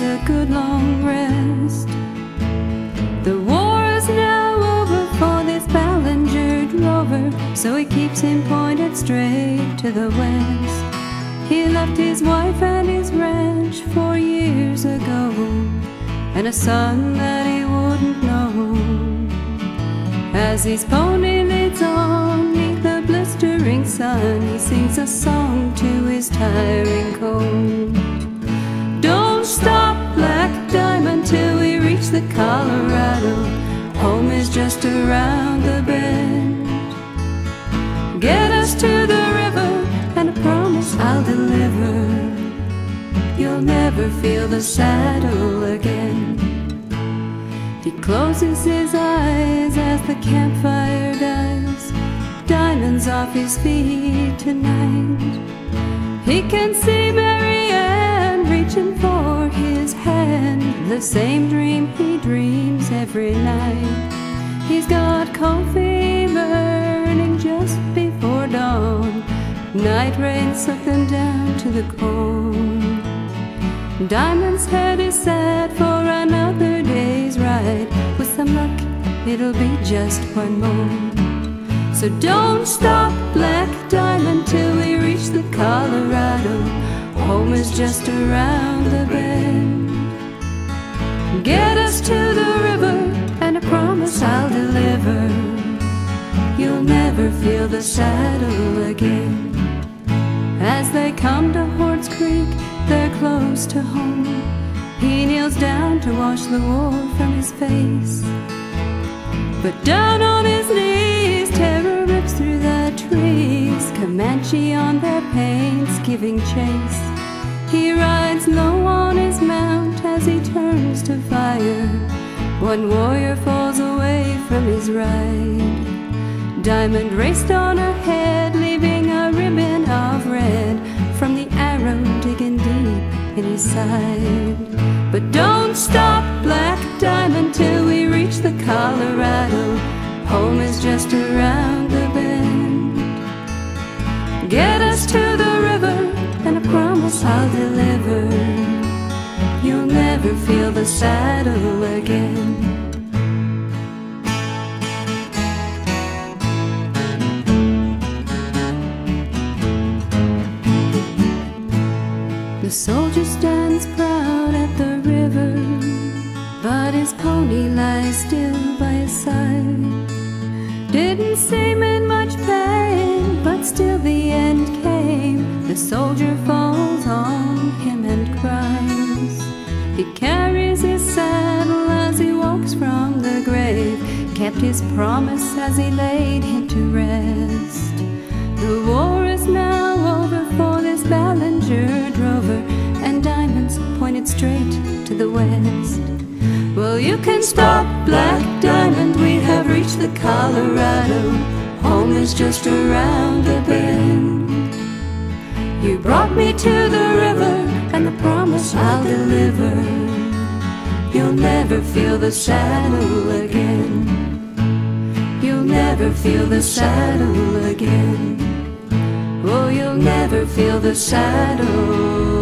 a good long rest. The war is now over for this Ballinger drover, so he keeps him pointed straight to the west. He left his wife and his ranch four years ago, and a son that he wouldn't know. As his pony leads on neath the blistering sun, he sings a song to his tiring colt. Colorado. Home is just around the bend. Get us to the river, and I promise I'll deliver. You'll never feel the saddle again. He closes his eyes as the campfire dies. Diamonds off his feet tonight. He can see The same dream he dreams every night. He's got coffee burning just before dawn. Night rain suck them down to the cold. Diamond's head is set for another day's ride. With some luck, it'll be just one more. So don't stop, Black Diamond, till we reach the Colorado. Home is just around the bend. Get us to the river, and I promise I'll deliver. You'll never feel the saddle again. As they come to Horns Creek, they're close to home. He kneels down to wash the war from his face. But down on his knees, terror rips through the trees. Comanche on their pains, giving chase. He rides low on his mount One warrior falls away from his ride. Diamond raced on ahead, leaving a ribbon of red from the arrow digging deep in his side. But don't stop, Black Diamond, till we reach the Colorado. Home is just around the bend. Get us to the river, and I promise I'll deliver. You'll never feel the saddle The soldier stands proud at the river, but his pony lies still by his side. Didn't seem in much pain, but still the end came. The soldier falls on him and cries. He carries his saddle as he walks from the grave, kept his promise as he laid him to rest. The war Stop, Black Diamond, we have reached the Colorado. Home is just around the bend. You brought me to the river, and the promise I'll deliver. You'll never feel the saddle again. You'll never feel the saddle again. Oh, you'll never feel the saddle